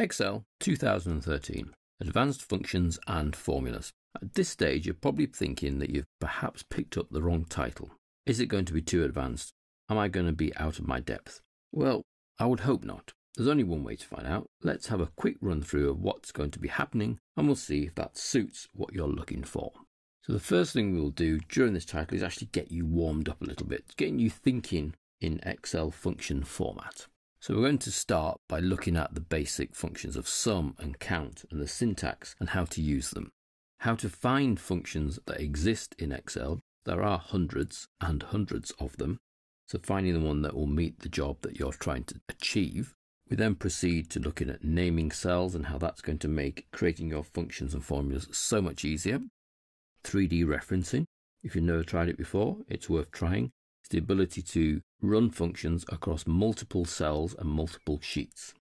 Excel 2013 Advanced Functions and Formulas. At this stage, you're probably thinking that you've perhaps picked up the wrong title. Is it going to be too advanced? Am I going to be out of my depth? Well, I would hope not. There's only one way to find out. Let's have a quick run through of what's going to be happening and we'll see if that suits what you're looking for. So the first thing we'll do during this title is actually get you warmed up a little bit, getting you thinking in Excel function format. So we're going to start by looking at the basic functions of sum and count and the syntax and how to use them. How to find functions that exist in Excel. There are hundreds and hundreds of them. So finding the one that will meet the job that you're trying to achieve we then proceed to looking at naming cells and how that's going to make creating your functions and formulas so much easier. 3D referencing. If you've never tried it before, it's worth trying. The ability to run functions across multiple cells and multiple sheets.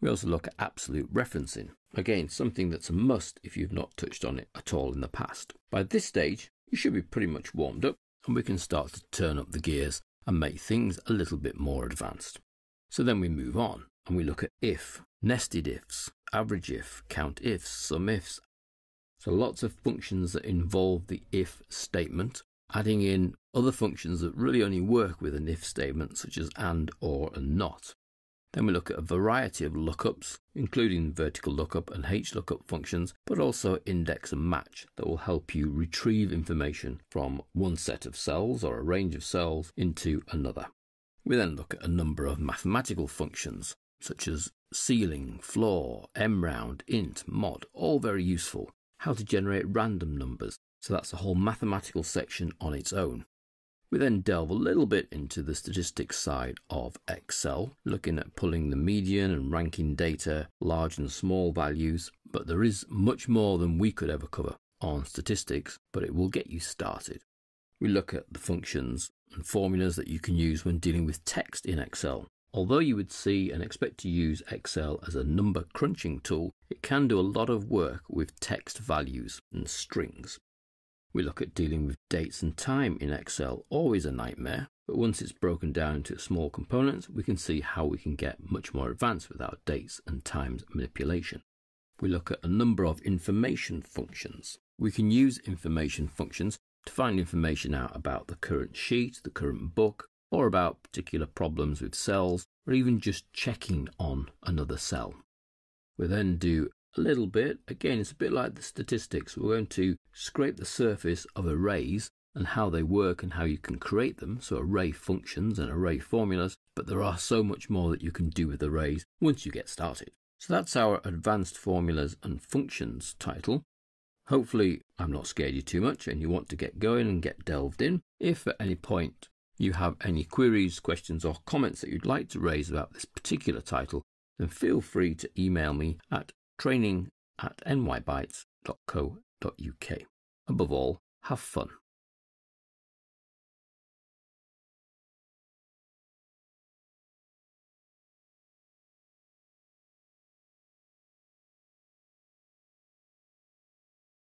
We also look at absolute referencing. Again, something that's a must if you've not touched on it at all in the past. By this stage, you should be pretty much warmed up and we can start to turn up the gears and make things a little bit more advanced. So then we move on and we look at if, nested ifs, average if, count ifs, sum ifs. So lots of functions that involve the if statement, adding in other functions that really only work with an if statement, such as and, or, and not. Then we look at a variety of lookups, including vertical lookup and HLOOKUP functions, but also index and match that will help you retrieve information from one set of cells or a range of cells into another. We then look at a number of mathematical functions, such as ceiling, floor, mround, int, mod, all very useful. How to generate random numbers, so that's a whole mathematical section on its own. We then delve a little bit into the statistics side of Excel, looking at pulling the median and ranking data, large and small values, but there is much more than we could ever cover on statistics, but it will get you started. We look at the functions and formulas that you can use when dealing with text in Excel, Although you would see and expect to use Excel as a number crunching tool, it can do a lot of work with text values and strings. We look at dealing with dates and time in Excel, always a nightmare, but once it's broken down into small components, we can see how we can get much more advanced with our dates and times manipulation. We look at a number of information functions. We can use information functions to find information out about the current sheet, the current book, or about particular problems with cells, or even just checking on another cell. We then do a little bit, again, it's a bit like the statistics. We're going to scrape the surface of arrays and how they work and how you can create them, so array functions and array formulas, but there are so much more that you can do with arrays once you get started. So that's our Advanced Formulas and Functions title. Hopefully, I'm not scared you too much and you want to get going and get delved in. If at any point you have any queries, questions, or comments that you'd like to raise about this particular title, then feel free to email me at training at nybytes.co.uk. Above all, have fun.